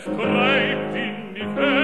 es bleibt in die Höhe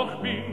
doch bin.